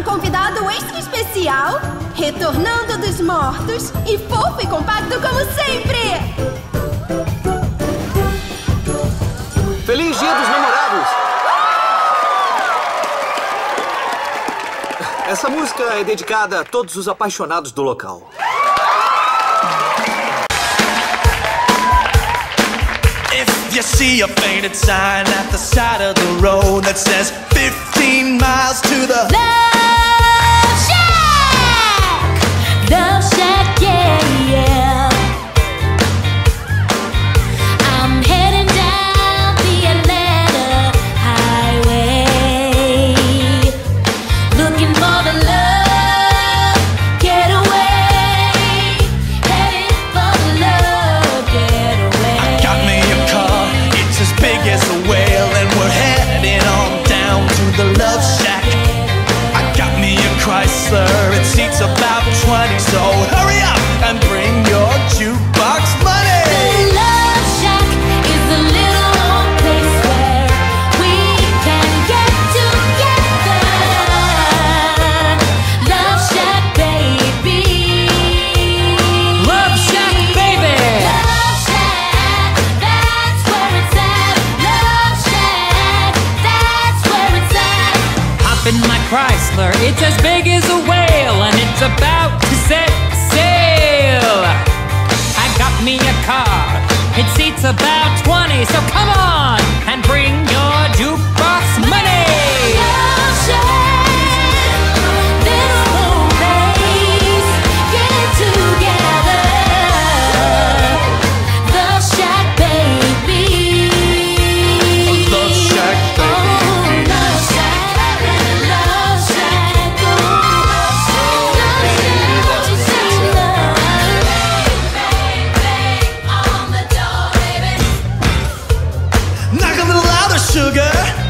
um convidado extra especial, retornando dos mortos e fofo e compacto como sempre! Feliz Dia dos Namorados! Essa música é dedicada a todos os apaixonados do local. You see a painted sign at the side of the road that says 15 miles to the Love in my Chrysler, it's as big as a whale, and it's about to set sail. I got me a car, it seats about 20, so come on sugar.